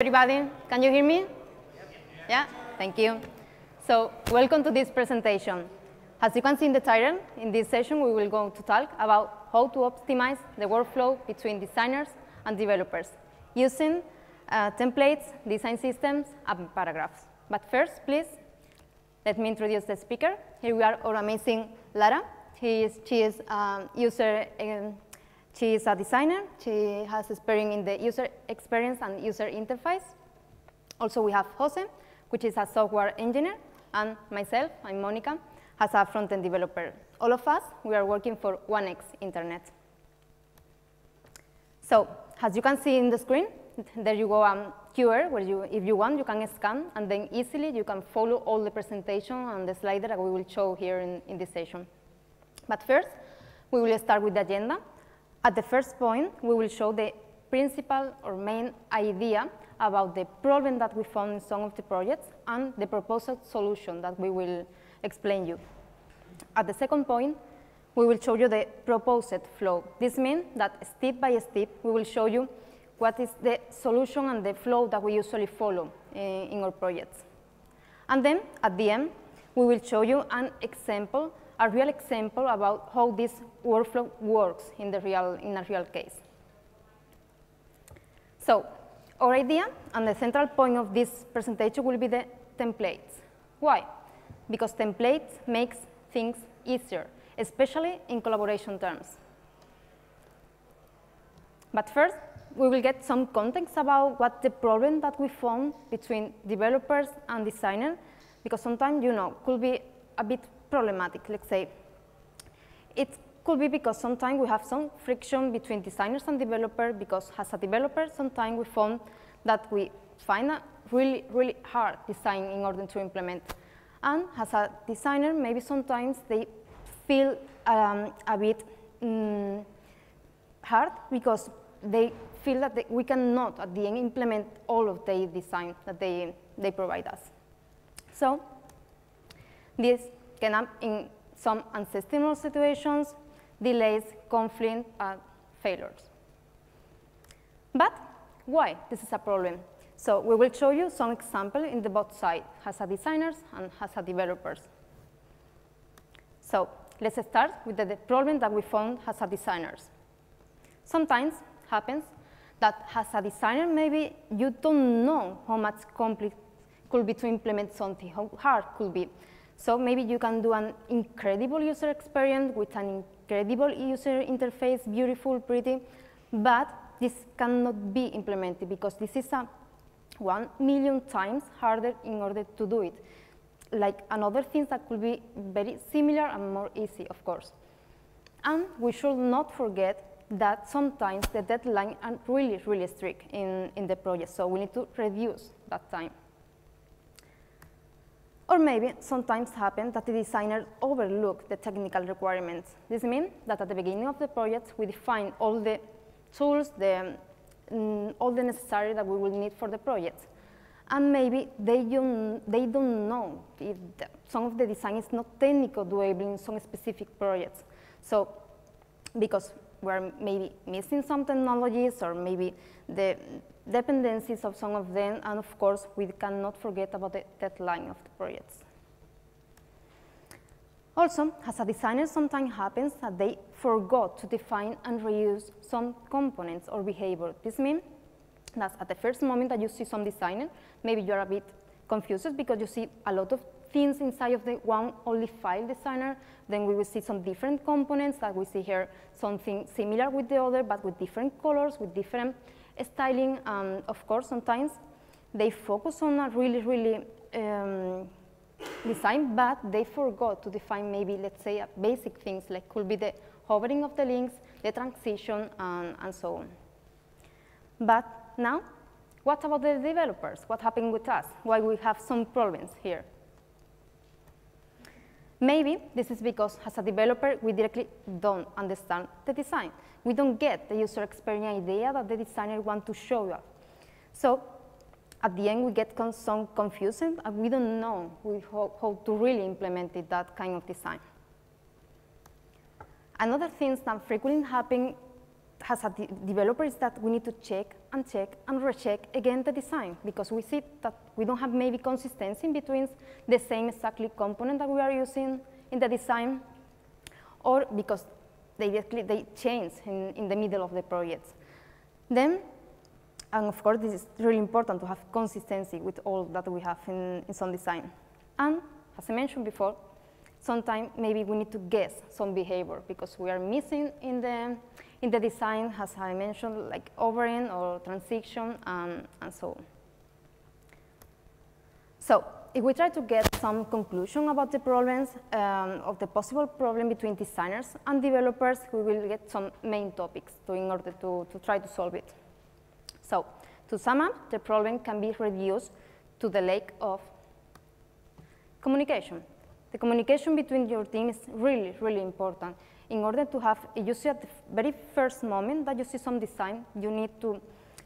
Everybody, can you hear me? Yeah, thank you. So, welcome to this presentation. As you can see in the title, in this session we will go to talk about how to optimize the workflow between designers and developers using uh, templates, design systems, and paragraphs. But first, please, let me introduce the speaker. Here we are our amazing Lara. She is, she is um, user um, she is a designer. She has experience in the user experience and user interface. Also, we have Jose, which is a software engineer, and myself, I'm Monica, as a front-end developer. All of us, we are working for 1x Internet. So, as you can see in the screen, there you go um, QR, where you, if you want, you can scan, and then easily you can follow all the presentation and the slider that we will show here in, in this session. But first, we will start with the agenda. At the first point, we will show the principal or main idea about the problem that we found in some of the projects and the proposed solution that we will explain you. At the second point, we will show you the proposed flow. This means that step by step, we will show you what is the solution and the flow that we usually follow uh, in our projects. And then, at the end, we will show you an example a real example about how this workflow works in, the real, in a real case. So our idea and the central point of this presentation will be the templates. Why? Because templates makes things easier, especially in collaboration terms. But first, we will get some context about what the problem that we found between developers and designers, because sometimes, you know, could be a bit problematic, let's say. It could be because sometimes we have some friction between designers and developers because as a developer, sometimes we found that we find a really, really hard design in order to implement. And as a designer, maybe sometimes they feel um, a bit um, hard because they feel that they, we cannot, at the end, implement all of the design that they, they provide us. So this can in some unsustainable situations, delays, conflict, and failures. But why this is a problem? So we will show you some example in the both side, as a designers and as a developers. So let's start with the, the problem that we found as a designers. Sometimes happens that as a designer, maybe you don't know how much complex could be to implement something, how hard could be. So maybe you can do an incredible user experience with an incredible user interface, beautiful, pretty, but this cannot be implemented because this is a one million times harder in order to do it. Like another things that could be very similar and more easy, of course. And we should not forget that sometimes the deadlines are really, really strict in, in the project, so we need to reduce that time. Or maybe sometimes happen that the designer overlook the technical requirements. This means that at the beginning of the project, we define all the tools, the, mm, all the necessary that we will need for the project. And maybe they don't, they don't know if the, some of the design is not technical doable in some specific projects. So because we're maybe missing some technologies or maybe the dependencies of some of them, and of course, we cannot forget about the deadline of the projects. Also, as a designer, sometimes happens that they forgot to define and reuse some components or behavior. This means that at the first moment that you see some designer, maybe you're a bit confused because you see a lot of things inside of the one only file designer, then we will see some different components that we see here, something similar with the other, but with different colors, with different styling. Um, of course, sometimes they focus on a really, really um, design, but they forgot to define maybe, let's say, basic things like could be the hovering of the links, the transition, and, and so on. But now, what about the developers? What happened with us? Why we have some problems here? Maybe this is because as a developer, we directly don't understand the design. We don't get the user experience idea that the designer wants to show us. So at the end, we get some confusion and we don't know how, to really implement it, that kind of design. Another thing that frequently happen as a de developer is that we need to check and check and recheck again the design because we see that we don't have maybe consistency in between the same exactly component that we are using in the design or because they, they change in, in the middle of the project. Then, and of course, this is really important to have consistency with all that we have in, in some design. And as I mentioned before, sometimes maybe we need to guess some behavior because we are missing in the, in the design, as I mentioned, like overing or transition and, and so on. So if we try to get some conclusion about the problems um, of the possible problem between designers and developers, we will get some main topics to, in order to, to try to solve it. So to sum up, the problem can be reduced to the lack of communication. The communication between your team is really, really important. In order to have, you see at the very first moment that you see some design, you need to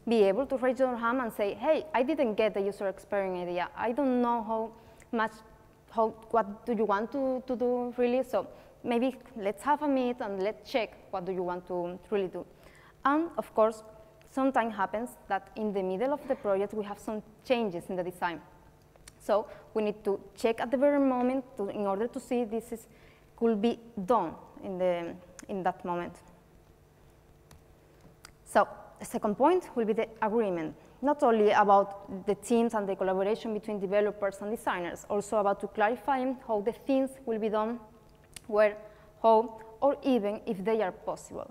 be able to raise your hand and say, hey, I didn't get the user experience idea. I don't know how much, how, what do you want to, to do really? So maybe let's have a meet and let's check what do you want to really do. And of course, sometimes happens that in the middle of the project, we have some changes in the design. So we need to check at the very moment to, in order to see this is, could be done in, the, in that moment. So the second point will be the agreement, not only about the teams and the collaboration between developers and designers, also about to clarifying how the things will be done, where, how, or even if they are possible.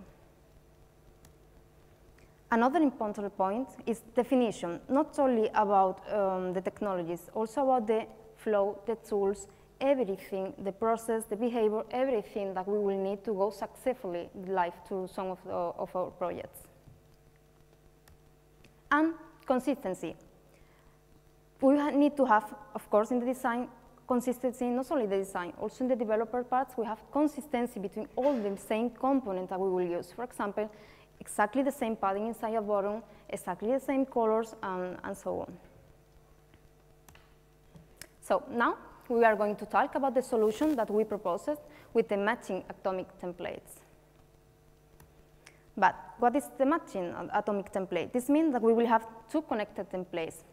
Another important point is definition, not only about um, the technologies, also about the flow, the tools, everything, the process, the behavior, everything that we will need to go successfully live to some of, the, of our projects. And consistency. We need to have, of course, in the design, consistency, not only the design, also in the developer parts, we have consistency between all the same components that we will use. For example, exactly the same padding inside a button, exactly the same colors, and, and so on. So now we are going to talk about the solution that we proposed with the matching atomic templates. But what is the matching atomic template? This means that we will have two connected templates.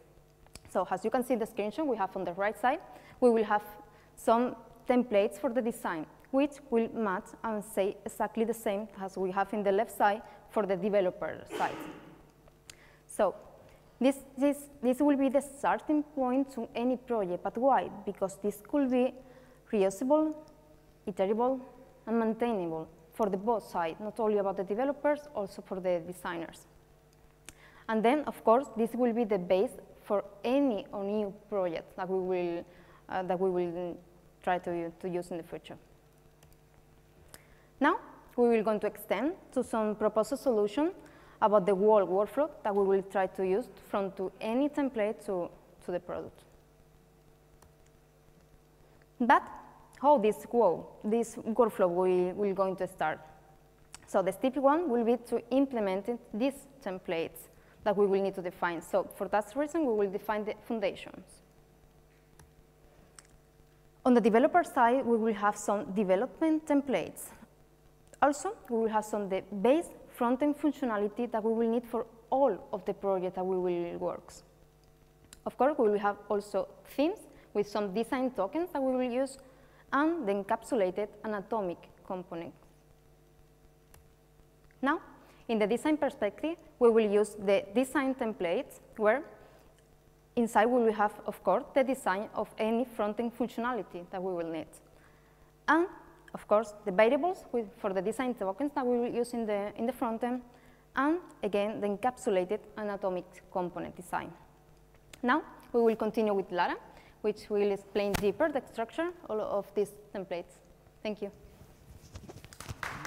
So as you can see the screenshot we have on the right side, we will have some templates for the design, which will match and say exactly the same as we have in the left side for the developer side. So this, this, this will be the starting point to any project, but why? Because this could be reusable, iterable, and maintainable for the both sides, not only about the developers, also for the designers. And then, of course, this will be the base for any or new project that we will, uh, that we will try to, to use in the future. Now, we will going to extend to some proposed solution about the whole workflow that we will try to use from to any template to, to the product. But how this, whoa, this workflow we will going to start. So the step one will be to implement these templates that we will need to define. So for that reason, we will define the foundations. On the developer side, we will have some development templates. Also, we will have some the base front-end functionality that we will need for all of the project that we will work. Of course, we will have also themes with some design tokens that we will use and the encapsulated anatomic components. Now, in the design perspective, we will use the design templates where inside we will have, of course, the design of any front-end functionality that we will need. And, of course, the variables with, for the design tokens that we will use in the, in the front end, and again, the encapsulated anatomic component design. Now, we will continue with Lara which will explain deeper the structure of these templates. Thank you.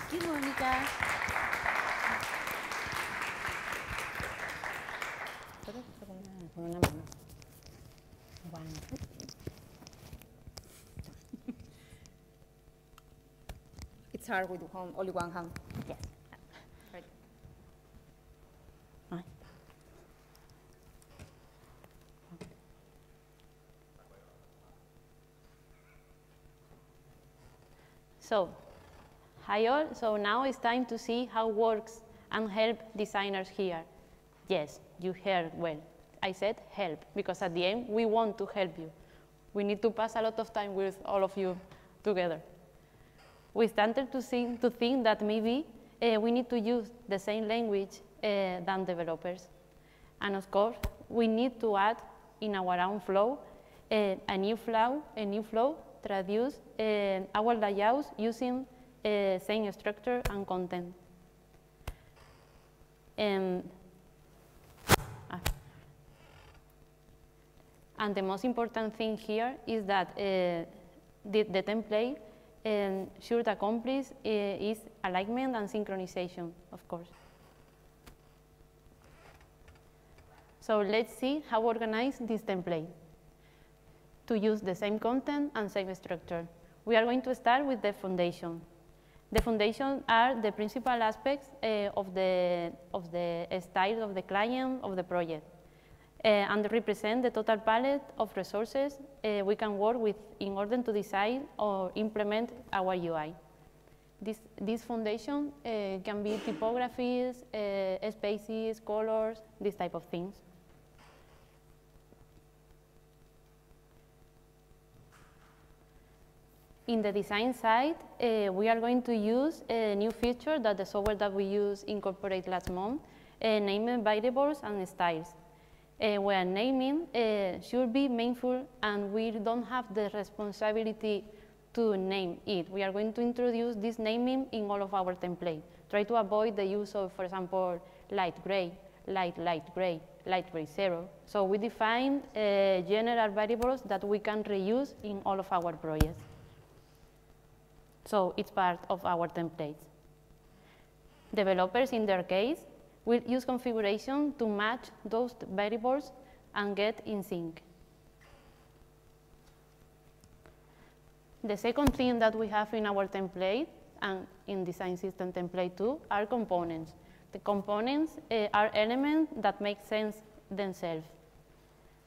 Thank you, Monica. It's hard with only one hand. Yes. So, hi all. So now it's time to see how works and help designers here. Yes, you heard well. I said help, because at the end, we want to help you. We need to pass a lot of time with all of you together. We started to think, to think that maybe uh, we need to use the same language uh, than developers. And of course, we need to add in our own flow uh, a new flow, a new flow, traduce uh, our layouts using uh, same structure and content. Ah. And the most important thing here is that uh, the, the template um, should accomplish uh, is alignment and synchronization, of course. So let's see how organize this template to use the same content and same structure. We are going to start with the foundation. The foundation are the principal aspects uh, of, the, of the style of the client of the project and represent the total palette of resources uh, we can work with in order to design or implement our UI. This, this foundation uh, can be typographies, spaces, colors, this type of things. In the design side, uh, we are going to use a new feature that the software that we use incorporate last month, uh, naming variables and styles. Uh, where naming uh, should be meaningful and we don't have the responsibility to name it. We are going to introduce this naming in all of our templates. Try to avoid the use of, for example, light gray, light light gray, light gray zero. So we define uh, general variables that we can reuse in all of our projects. So it's part of our templates. Developers, in their case, will use configuration to match those variables and get in sync. The second thing that we have in our template and in design system template too are components. The components uh, are elements that make sense themselves.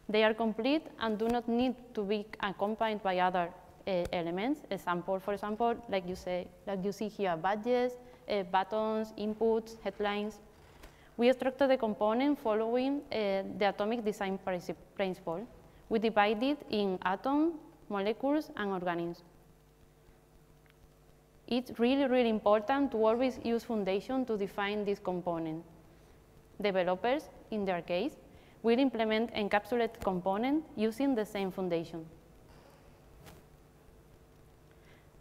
They are complete and do not need to be accompanied by other uh, elements. Example, for example, like you say, like you see here, badges, uh, buttons, inputs, headlines. We structure the component following uh, the atomic design principle. We divide it in atoms, molecules, and organisms. It's really, really important to always use Foundation to define this component. Developers, in their case, will implement encapsulated component using the same Foundation.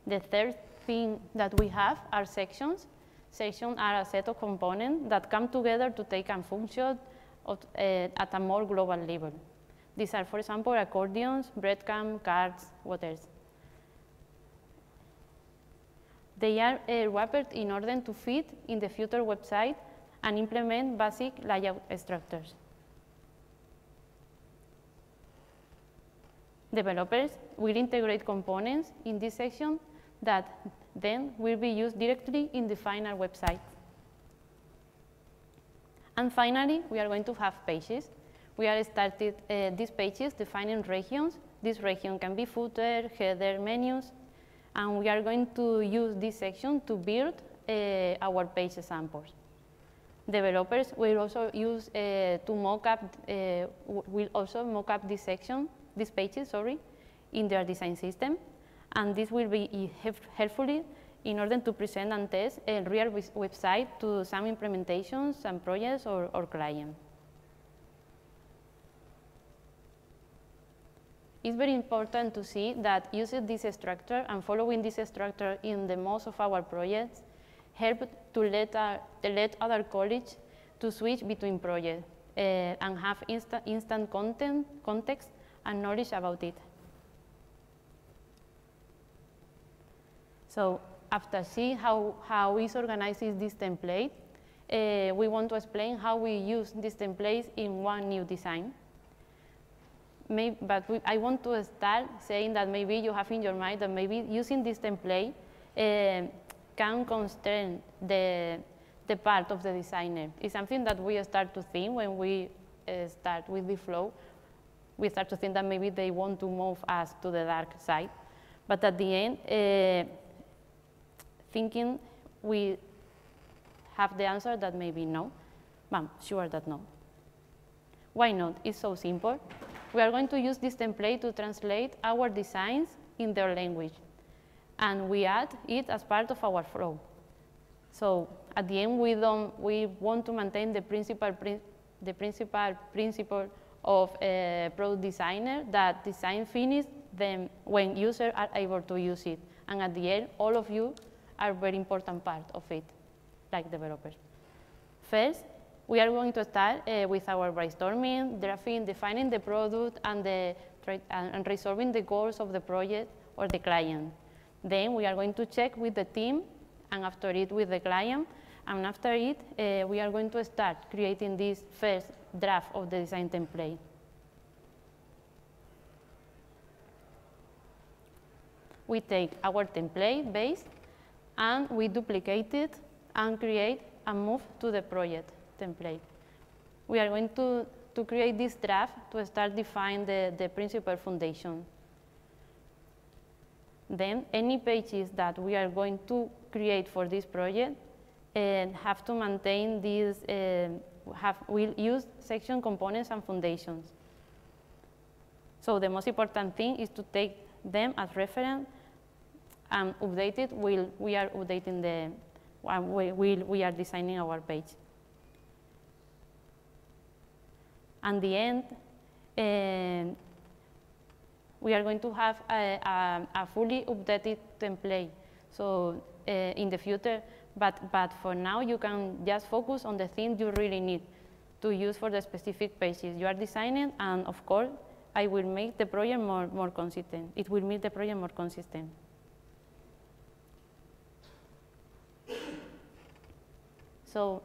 The third thing that we have are sections. Sections are a set of components that come together to take a function of, uh, at a more global level. These are, for example, accordions, breadcrumbs, cards, what else? They are uh, wrapped in order to fit in the future website and implement basic layout structures. Developers will integrate components in this section that then will be used directly in the final website. And finally, we are going to have pages. We are started uh, these pages defining regions. This region can be footer, header, menus, and we are going to use this section to build uh, our page samples. Developers will also use uh, to mock up, uh, will also mock up this section, these pages, sorry, in their design system and this will be helpful in order to present and test a real website to some implementations, some projects, or, or clients. It's very important to see that using this structure and following this structure in the most of our projects help to let, our, to let other colleagues to switch between projects uh, and have insta instant content, context and knowledge about it. So after seeing how, how is organized this template, uh, we want to explain how we use this templates in one new design. Maybe, but we, I want to start saying that maybe you have in your mind that maybe using this template uh, can constrain the, the part of the designer. It's something that we start to think when we uh, start with the flow. We start to think that maybe they want to move us to the dark side. But at the end, uh, thinking we have the answer that maybe no. But sure that no. Why not? It's so simple. We are going to use this template to translate our designs in their language. And we add it as part of our flow. So at the end, we, don't, we want to maintain the principal, the principal principle of a product designer that design finish then when users are able to use it. And at the end, all of you are very important part of it, like developers. First, we are going to start uh, with our brainstorming, drafting, defining the product, and, the, and resolving the goals of the project or the client. Then we are going to check with the team, and after it with the client, and after it, uh, we are going to start creating this first draft of the design template. We take our template base and we duplicate it and create and move to the project template. We are going to, to create this draft to start define the, the principal foundation. Then any pages that we are going to create for this project and have to maintain these, uh, have, we'll use section components and foundations. So the most important thing is to take them as reference and update it while we are updating the, while we, we are designing our page. And the end, uh, we are going to have a, a, a fully updated template. So uh, in the future, but, but for now, you can just focus on the things you really need to use for the specific pages you are designing, and of course, I will make the project more, more consistent. It will make the project more consistent. So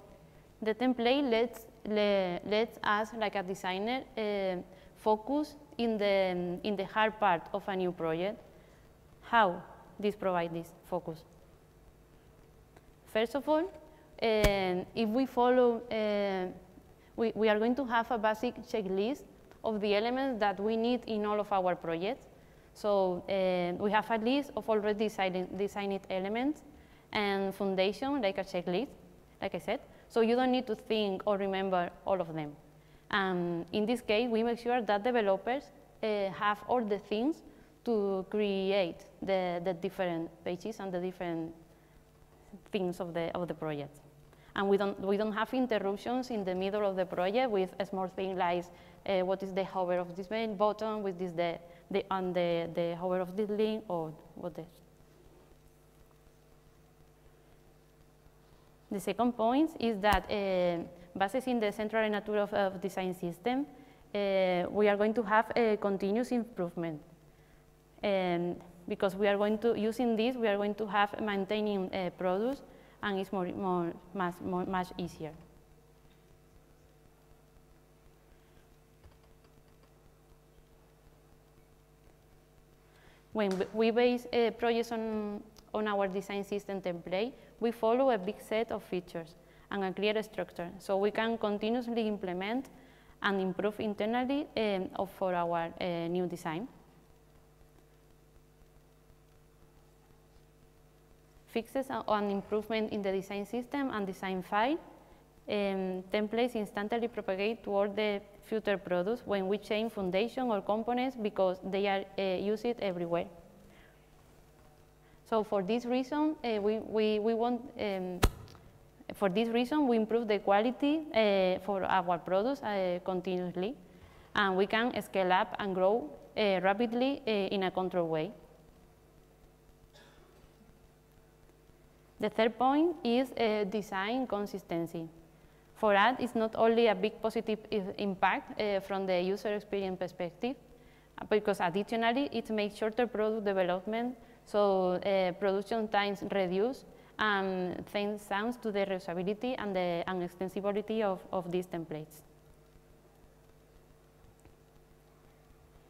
the template lets, le, lets us, like a designer, uh, focus in the, in the hard part of a new project. How this provide this focus? First of all, uh, if we follow, uh, we, we are going to have a basic checklist of the elements that we need in all of our projects. So uh, we have a list of already designed, designed elements and foundation, like a checklist, like I said. So you don't need to think or remember all of them. Um, in this case, we make sure that developers uh, have all the things to create the, the different pages and the different things of the, of the project. And we don't, we don't have interruptions in the middle of the project with a small thing like uh, what is the hover of this main button, with this the, the, on the, the hover of this link, or what. The second point is that uh, based in the central nature of, of design system, uh, we are going to have a continuous improvement. Because we are going to, using this, we are going to have maintaining uh, products and it's more, more, much, more, much easier. When we base uh, projects on, on our design system template, we follow a big set of features and a clear structure, so we can continuously implement and improve internally um, for our uh, new design. fixes on improvement in the design system and design file. Um, templates instantly propagate toward the future products when we change foundation or components because they are uh, used everywhere. So for this reason, uh, we, we, we want, um, for this reason, we improve the quality uh, for our products uh, continuously, and we can scale up and grow uh, rapidly uh, in a controlled way. The third point is uh, design consistency. For us, it's not only a big positive impact from the user experience perspective, because additionally, it makes shorter product development, so uh, production times reduce, and thanks sounds to the reusability and the and extensibility of, of these templates.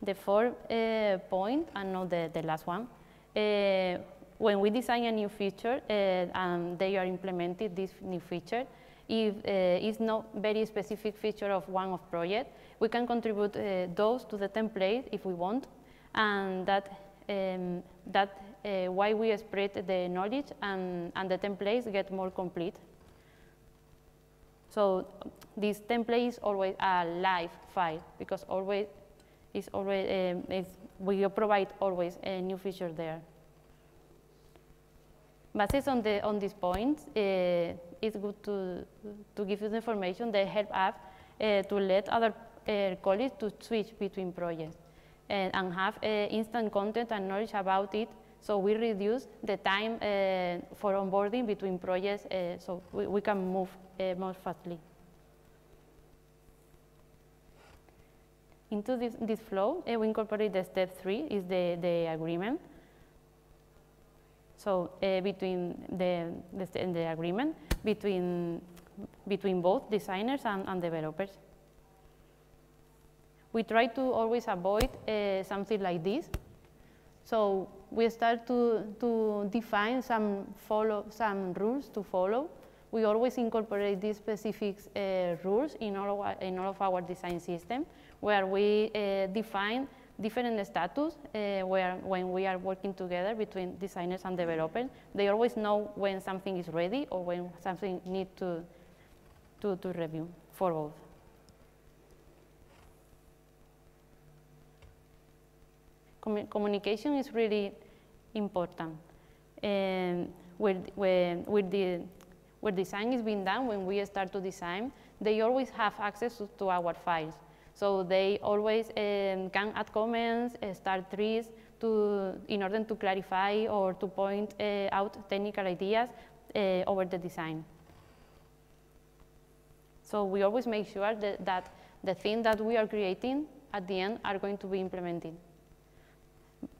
The fourth uh, point, and not the, the last one, uh, when we design a new feature uh, and they are implemented this new feature, if it's not very specific feature of one of project, we can contribute those to the template if we want, and that um, that uh, why we spread the knowledge and, and the templates get more complete. So this template is always a live file because always is always um, we provide always a new feature there. Based on the on these points, uh, it's good to to give you the information that help us uh, to let other uh, colleagues to switch between projects and, and have uh, instant content and knowledge about it. So we reduce the time uh, for onboarding between projects, uh, so we, we can move more fastly. Into this, this flow, we incorporate the step three, is the, the agreement. So uh, between the, the, the, agreement between, between both designers and, and, developers. We try to always avoid uh, something like this. So we start to, to define some, follow, some rules to follow. We always incorporate these specific uh, rules in all, in all of our design system, where we uh, define different status uh, where when we are working together between designers and developers, they always know when something is ready or when something needs to, to, to review for both. Com communication is really important. And where, where, where, the, where design is being done, when we start to design, they always have access to, to our files. So they always um, can add comments, uh, start trees to, in order to clarify or to point uh, out technical ideas uh, over the design. So we always make sure that, that the things that we are creating at the end are going to be implemented.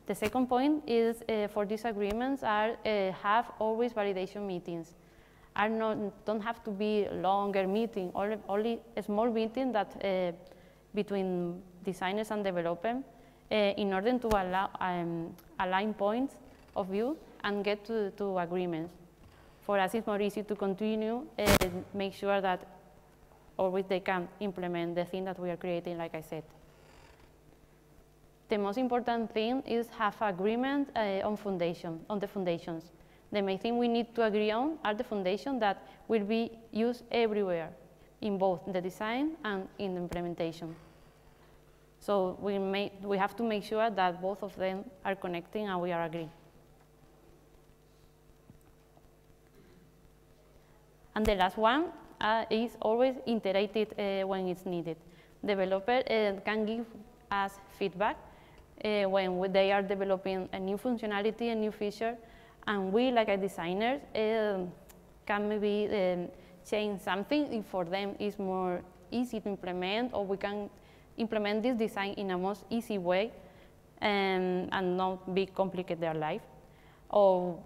The second point is uh, for these agreements are uh, have always validation meetings. Are not, don't have to be longer meeting, only, only a small meeting that uh, between designers and developers uh, in order to allow, um, align points of view and get to, to agreements. For us, it's more easy to continue and make sure that always they can implement the thing that we are creating, like I said. The most important thing is have agreement uh, on foundation, on the foundations. The main thing we need to agree on are the foundations that will be used everywhere in both the design and in the implementation. So we, may, we have to make sure that both of them are connecting and we are agreeing. And the last one uh, is always iterated uh, when it's needed. Developer uh, can give us feedback uh, when they are developing a new functionality, a new feature, and we, like a designer, uh, can maybe um, change something if for them is more easy to implement or we can implement this design in a most easy way and, and not be complicate their life or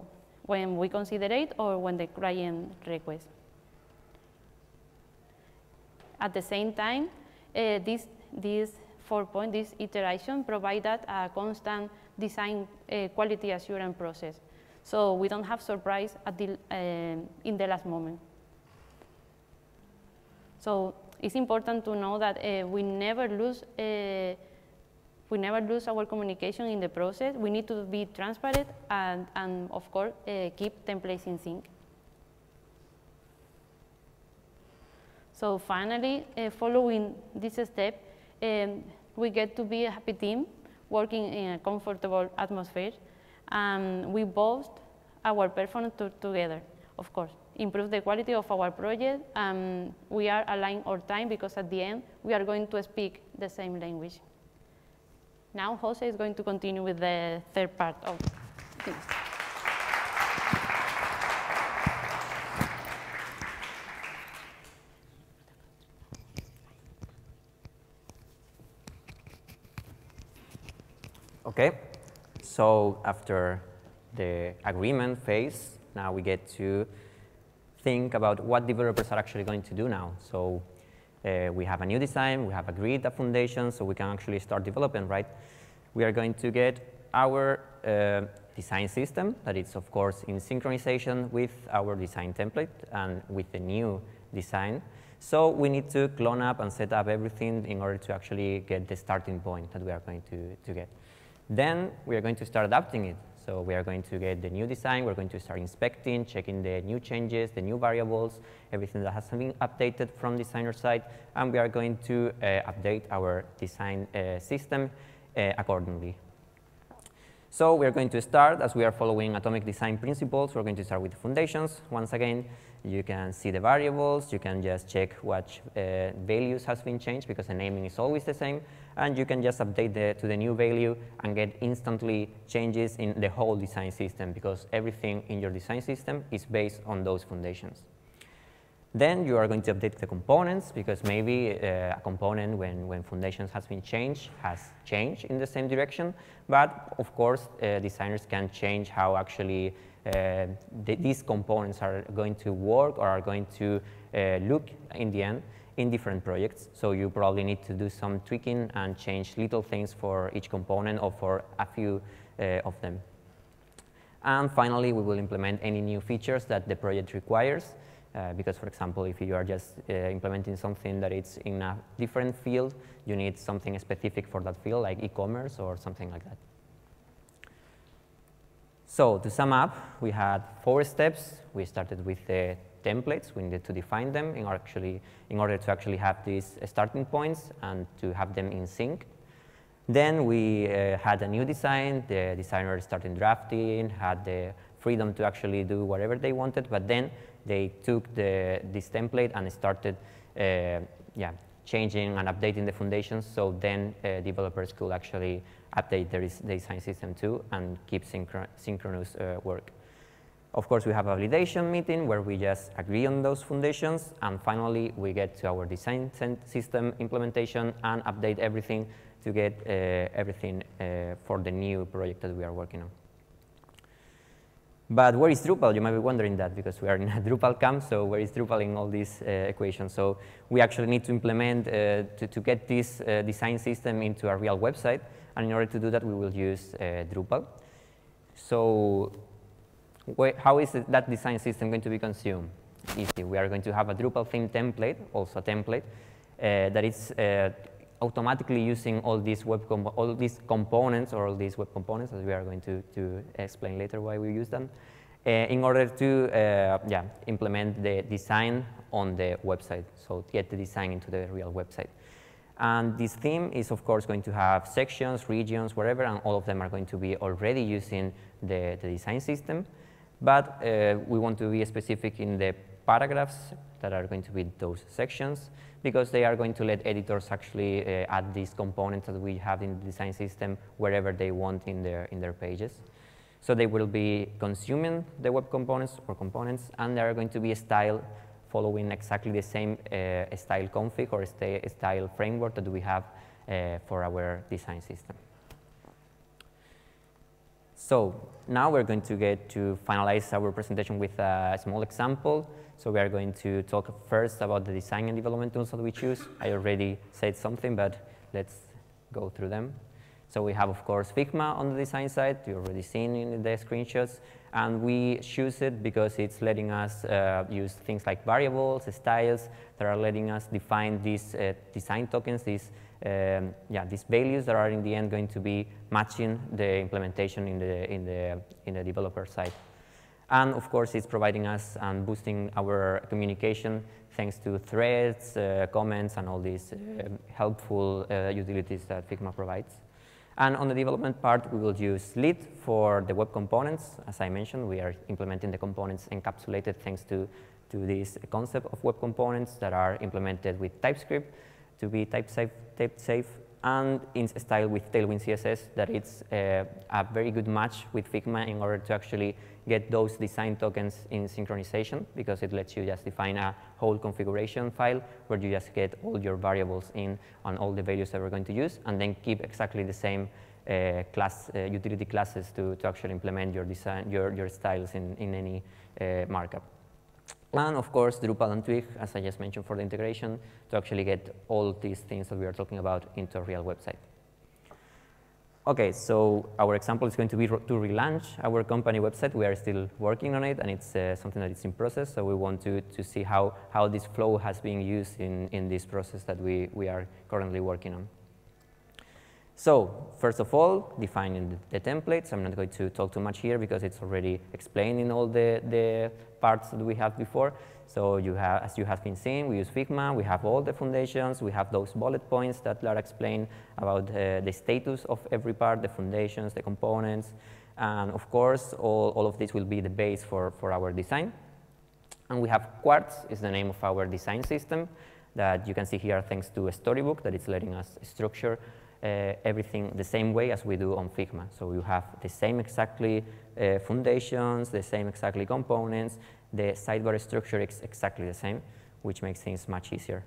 when we consider it or when the client requests. At the same time, uh, this, this four point, this iteration provided a constant design uh, quality assurance process. So we don't have surprise at the, uh, in the last moment. So it's important to know that uh, we never lose uh, we never lose our communication in the process. We need to be transparent and, and of course, uh, keep templates in sync. So finally, uh, following this step, um, we get to be a happy team working in a comfortable atmosphere. And we boost our performance to together, of course improve the quality of our project, and we are aligning our time because at the end, we are going to speak the same language. Now, Jose is going to continue with the third part of things. Okay, so after the agreement phase, now we get to think about what developers are actually going to do now. So uh, we have a new design, we have agreed the foundation, so we can actually start developing, right? We are going to get our uh, design system that is, of course, in synchronization with our design template and with the new design. So we need to clone up and set up everything in order to actually get the starting point that we are going to, to get. Then we are going to start adapting it. So we are going to get the new design, we're going to start inspecting, checking the new changes, the new variables, everything that has been updated from the designer side, and we are going to uh, update our design uh, system uh, accordingly. So we are going to start, as we are following atomic design principles, we're going to start with the foundations. Once again, you can see the variables, you can just check what uh, values has been changed because the naming is always the same, and you can just update the, to the new value and get instantly changes in the whole design system because everything in your design system is based on those foundations. Then you are going to update the components because maybe uh, a component when, when foundations has been changed has changed in the same direction. But of course, uh, designers can change how actually th these components are going to work or are going to uh, look in the end in different projects. So you probably need to do some tweaking and change little things for each component or for a few uh, of them. And finally, we will implement any new features that the project requires. Uh, because, for example, if you are just uh, implementing something that is in a different field, you need something specific for that field, like e-commerce or something like that. So to sum up, we had four steps. We started with the templates. We needed to define them in, actually, in order to actually have these starting points and to have them in sync. Then we uh, had a new design. The designer started drafting, had the freedom to actually do whatever they wanted, but then they took the, this template and started uh, yeah, changing and updating the foundations so then uh, developers could actually update their design system too and keep synchro synchronous uh, work. Of course, we have a validation meeting where we just agree on those foundations and finally we get to our design system implementation and update everything to get uh, everything uh, for the new project that we are working on. But where is Drupal? You might be wondering that because we are in a Drupal camp, so where is Drupal in all these uh, equations? So we actually need to implement, uh, to, to, get this uh, design system into a real website, and in order to do that, we will use uh, Drupal. So how is that design system going to be consumed? Easy. We are going to have a Drupal theme template, also a template, uh, that is uh, automatically using all these web all these components or all these web components, as we are going to, to explain later why we use them, uh, in order to uh, yeah, implement the design on the website, so get the design into the real website. And this theme is, of course, going to have sections, regions, whatever, and all of them are going to be already using the, the design system. But uh, we want to be specific in the paragraphs that are going to be those sections because they are going to let editors actually uh, add these components that we have in the design system wherever they want in their, in their pages. So they will be consuming the web components or components, and they are going to be style following exactly the same uh, style config or style framework that we have uh, for our design system. So now we're going to get to finalize our presentation with a small example. So we are going to talk first about the design and development tools that we choose. I already said something, but let's go through them. So we have, of course, Figma on the design side. You already seen in the screenshots. And we choose it because it's letting us uh, use things like variables, styles, that are letting us define these uh, design tokens, these, um, yeah, these values that are in the end going to be matching the implementation in the, in the, in the developer side. And of course, it's providing us and boosting our communication thanks to threads, uh, comments, and all these uh, helpful uh, utilities that Figma provides. And on the development part, we will use Lit for the web components. As I mentioned, we are implementing the components encapsulated thanks to, to this concept of web components that are implemented with TypeScript to be type safe, type safe and in style with Tailwind CSS that it's uh, a very good match with Figma in order to actually get those design tokens in synchronization because it lets you just define a whole configuration file where you just get all your variables in on all the values that we're going to use and then keep exactly the same uh, class uh, utility classes to, to actually implement your design your, your styles in, in any uh, markup. And of course, Drupal and Twig, as I just mentioned for the integration, to actually get all these things that we are talking about into a real website. Okay, so our example is going to be to relaunch our company website. We are still working on it, and it's uh, something that is in process. So we want to, to see how, how this flow has been used in, in this process that we, we are currently working on. So first of all, defining the, templates. I'm not going to talk too much here because it's already explained in all the, the parts that we have before. So you have, as you have been seeing, we use Figma, we have all the foundations, we have those bullet points that Lara explained about uh, the status of every part, the foundations, the components, and of course, all, all of this will be the base for, for our design. And we have Quartz, is the name of our design system that you can see here thanks to a storybook that is letting us structure everything the same way as we do on Figma. So you have the same exactly uh, foundations, the same exactly components, the sidebar structure is exactly the same, which makes things much easier.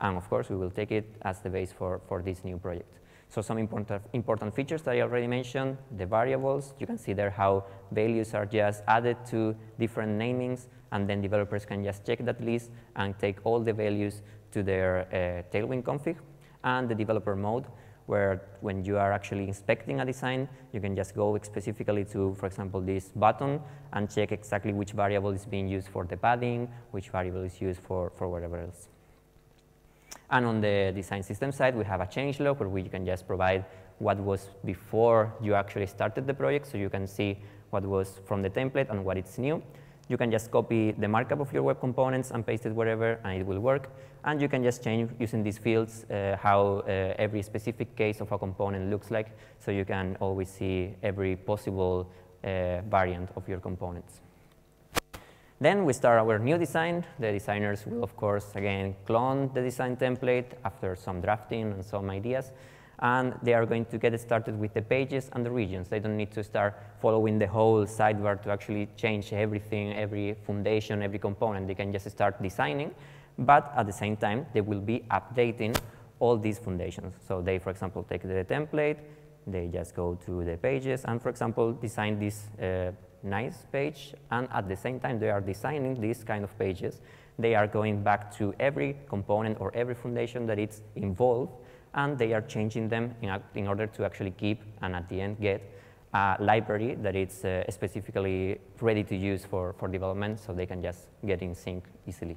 And of course, we will take it as the base for, for this new project. So some important, important features that I already mentioned, the variables, you can see there how values are just added to different namings, and then developers can just check that list and take all the values to their uh, Tailwind config. And the developer mode, where when you are actually inspecting a design, you can just go specifically to, for example, this button and check exactly which variable is being used for the padding, which variable is used for, for whatever else. And on the design system side, we have a change log where we can just provide what was before you actually started the project, so you can see what was from the template and what is new. You can just copy the markup of your web components and paste it wherever, and it will work. And you can just change using these fields uh, how uh, every specific case of a component looks like, so you can always see every possible uh, variant of your components. Then we start our new design. The designers will, of course, again, clone the design template after some drafting and some ideas and they are going to get started with the pages and the regions. They don't need to start following the whole sidebar to actually change everything, every foundation, every component. They can just start designing, but at the same time, they will be updating all these foundations. So they, for example, take the template, they just go to the pages, and for example, design this uh, nice page, and at the same time, they are designing these kind of pages. They are going back to every component or every foundation that is involved and they are changing them in, in order to actually keep and at the end get a library that is uh, specifically ready to use for, for development so they can just get in sync easily.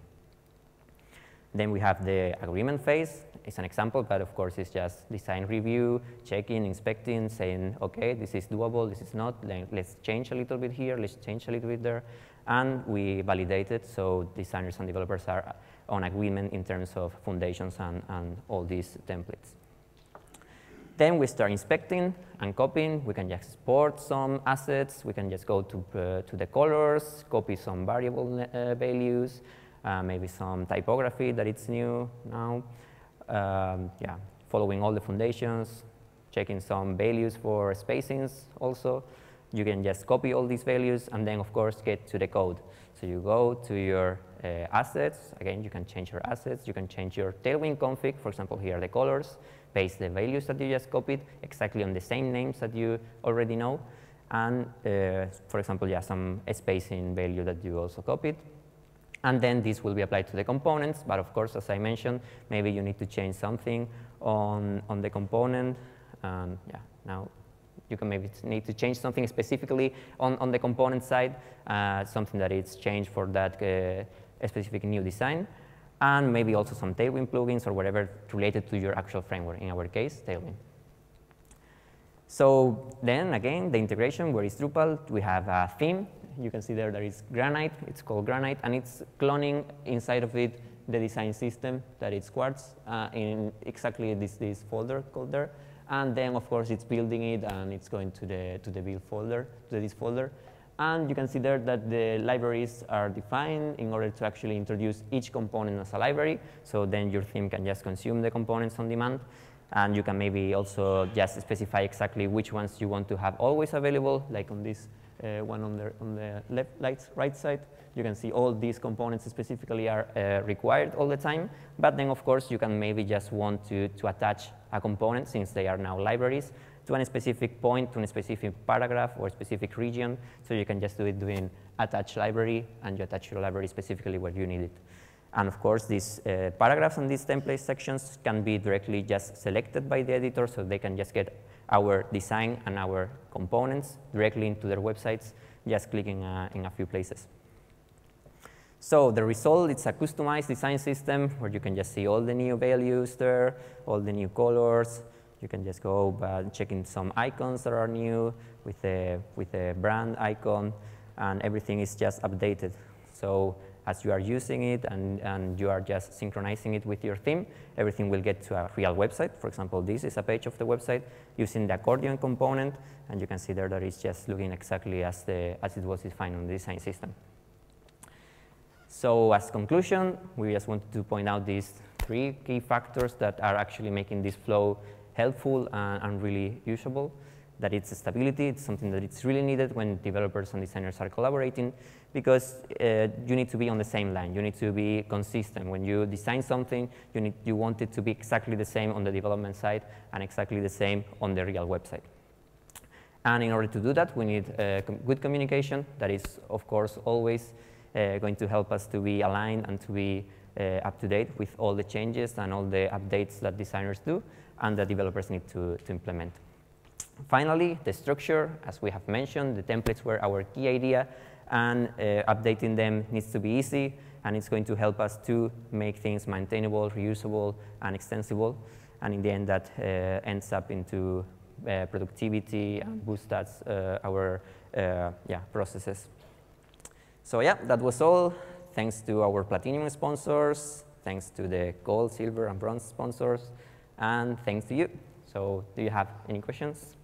Then we have the agreement phase. It's an example, but of course it's just design review, checking, inspecting, saying, okay, this is doable, this is not, let's change a little bit here, let's change a little bit there. And we validate it so designers and developers are on agreement in terms of foundations and, and all these templates. Then we start inspecting and copying. We can just export some assets. We can just go to, uh, to the colors, copy some variable uh, values, uh, maybe some typography that it's new now. Um, yeah, following all the foundations, checking some values for spacings also. You can just copy all these values and then, of course, get to the code. So you go to your uh, assets. Again, you can change your assets. You can change your Tailwind config. For example, here are the colors. Paste the values that you just copied exactly on the same names that you already know. And uh, for example, yeah, some spacing value that you also copied. And then this will be applied to the components. But of course, as I mentioned, maybe you need to change something on, on the component. And yeah, now you can maybe need to change something specifically on, on the component side, uh, something that is changed for that uh, specific new design, and maybe also some Tailwind plugins or whatever related to your actual framework, in our case, Tailwind. So then again, the integration, where is Drupal? We have a theme. You can see there there is Granite. It's called Granite, and it's cloning inside of it the design system that it's Quartz uh, in exactly this, this folder called there. And then, of course, it's building it, and it's going to the, to the build folder, to this folder. And you can see there that the libraries are defined in order to actually introduce each component as a library. So then your theme can just consume the components on demand. And you can maybe also just specify exactly which ones you want to have always available, like on this uh, one on the, on the left, right side. You can see all these components specifically are uh, required all the time. But then, of course, you can maybe just want to, to attach a component since they are now libraries to a specific point, to a specific paragraph or specific region. So you can just do it doing attach library, and you attach your library specifically where you need it. And of course, these uh, paragraphs and these template sections can be directly just selected by the editor, so they can just get our design and our components directly into their websites, just clicking uh, in a few places. So the result, it's a customized design system where you can just see all the new values there, all the new colors, You can just go uh, by checking some icons that are new with a, with brand icon, and everything is just updated. So as you are using it and, and you are just synchronizing it with your theme, everything will get to a real website. For example, this is a page of the website using the accordion component, and you can see there that it's just looking exactly as, the, as it was defined on the design system. So as conclusion, we just wanted to point out these three key factors that are actually making this flow helpful and, and really usable that it's stability, it's something that it's really needed when developers and designers are collaborating because uh, you need to be on the same line, you need to be consistent. When you design something, you, need, you want it to be exactly the same on the development side and exactly the same on the real website. And in order to do that, we need uh, com good communication that is, of course, always going to help us to be aligned and to be uh, up to date with all the changes and all the updates that designers do and the developers need to, to implement. Finally, the structure, as we have mentioned, the templates were our key idea, and uh, updating them needs to be easy, and it's going to help us to make things maintainable, reusable, and extensible. And in the end, that uh, ends up into uh, productivity and boosts uh, our uh, yeah, processes. So yeah, that was all. Thanks to our platinum sponsors, thanks to the gold, silver, and bronze sponsors, and thanks to you. So do you have any questions?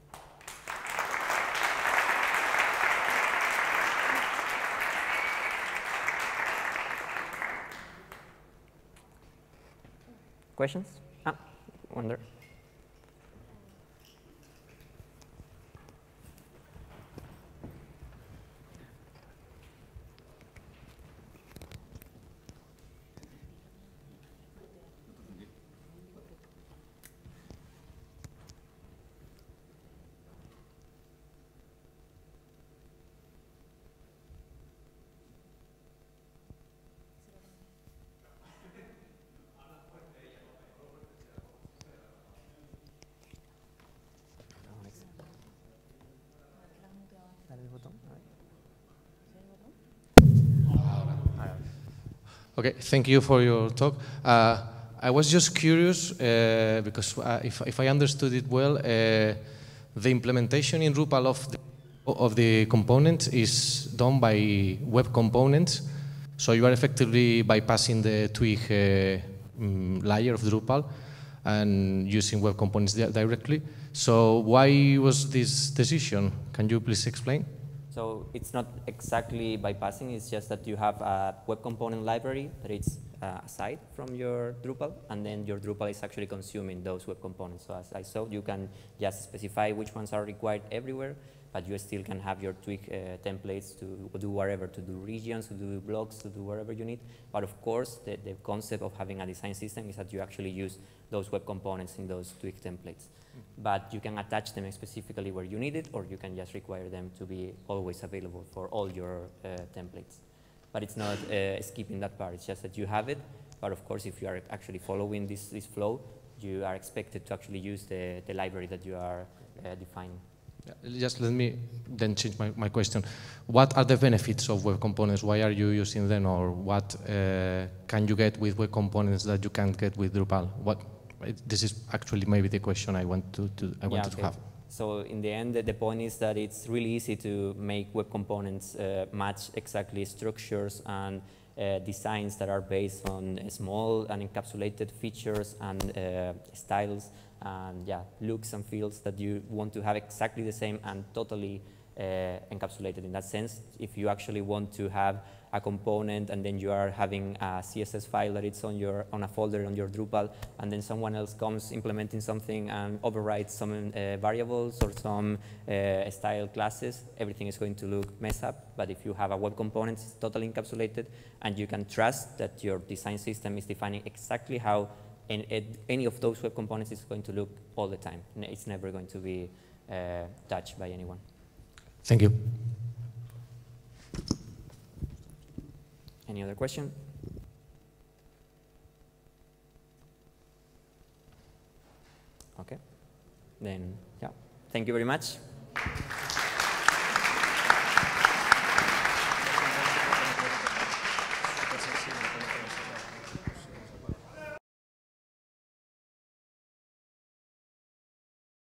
Questions? Ah, wonder. Okay, thank you for your talk. Uh, I was just curious uh, because uh, if, if I understood it well, uh, the implementation in Drupal of the, of the components is done by web components. So you are effectively bypassing the Twig um, layer of Drupal and using web components directly. So why was this decision? Can you please explain? So it's not exactly bypassing, it's just that you have a web component library that is uh, aside from your Drupal, and then your Drupal is actually consuming those web components. So as I saw, you can just specify which ones are required everywhere, but you still can have your Twig uh, templates to do whatever, to do regions, to do blocks, to do whatever you need. But of course, the, the concept of having a design system is that you actually use those web components in those Twig templates. But you can attach them specifically where you need it, or you can just require them to be always available for all your uh, templates. But it's not uh, skipping that part, it's just that you have it. But of course, if you are actually following this, this flow, you are expected to actually use the, the library that you are uh, defining. Just let me then change my, my question. What are the benefits of web components? Why are you using them or what uh, can you get with web components that you can't get with Drupal? What, this is actually maybe the question I want to, to I wanted yeah, okay. to have. So in the end, the point is that it's really easy to make web components uh, match exactly structures and uh, designs that are based on small and encapsulated features and uh, styles and yeah, looks and feels that you want to have exactly the same and totally uh, encapsulated in that sense. If you actually want to have a component and then you are having a CSS file that it's on your on a folder on your Drupal and then someone else comes implementing something and overrides some uh, variables or some uh, style classes, everything is going to look messed up. But if you have a web component, it's totally encapsulated and you can trust that your design system is defining exactly how any of those web components is going to look all the time. It's never going to be uh, touched by anyone. Thank you. Any other question? Okay. Then, yeah. Thank you very much.